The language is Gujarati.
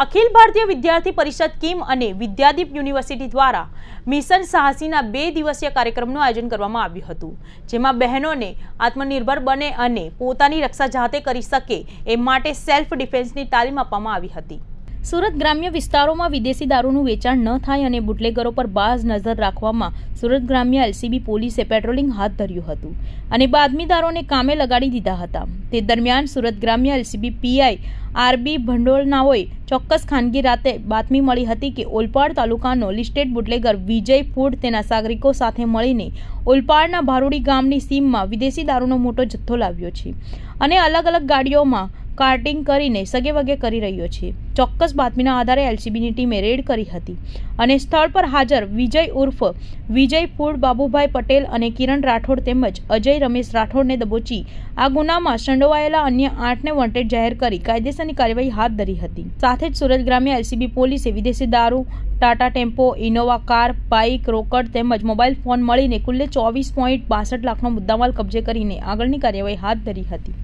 અખિલ ભારતીય વિદ્યાર્થી પરિષદ કિમ અને વિદ્યાદીપ યુનિવર્સિટી દ્વારા મિશન સાહસીના બે દિવસીય કાર્યક્રમનું આયોજન કરવામાં આવ્યું હતું, જેમાં બહેનોને આત્મનિર્ભર બને અને પોતાની રક્ષા જાતે કરી શકે એ માટે સેલ્ફ ડિફેન્સની તાલીમ આપવામાં આવી હતી. સુરત ગ્રામ્ય વિસ્તારોમાં વિદેશી દારૂનું વેચાણ ન થાય અને બુટલેગરો પર બાજ નજર રાખવામાં સુરત ગ્રામ્ય એલસીબી પોલીસે પેટ્રોલિંગ હાથ ધર્યું હતું અને બાદમીદારોને કામે લગાડી દીધા હતા. તે દરમિયાન સુરત ગ્રામ્ય એલસીબી પીઆઈ આરબી ભંડોળનાઓએ ચોક્કસ ખાનગી રાતે બાતમી મળી હતી કે ઓલપાડ તાલુકાનો લિસ્ટેડ બુટલેગર વિજય ફૂડ તેના સાગરિકો સાથે મળીને ઓલપાડના ભારુડી ગામની સીમમાં વિદેશી દારૂનો મોટો જથ્થો લાવ્યો છે અને અલગ અલગ ગાડીઓમાં કાર્ટિંગ કરીને સગેવગે કરી રહ્યો છે. ચોક્કસ બાતમીના આધારે એલસીબીની ટીમે રેડ કરી હતી. અને સ્થળ પર હાજર વિજય ઉર્ફ વિજય ફૂડ બાબુભાઈ પટેલ અને કિરણ રાઠોડ તેમજ અજય રમેશ રાઠોડને દબોચી આ ગુનામાં સંડોવાયેલા અન્ય આઠને વોન્ટેડ જાહેર કરી કાયદેસરની કાર્યવાહી હાથ ધરી હતી. સાથે જ સુરત ગ્રામ્ય એલસીબી પોલીસે વિદેશી દારૂ, Tata tempo, Innova car, bike, રોકડ તેમજ મોબાઈલ ફોન મળીને કુલ્લે ચોવીસ પોઈન્ટ બાસઠ લાખનો મુદ્દામાલ કબજે કરીને આગળની કાર્યવાહી હાથ ધરી હતી.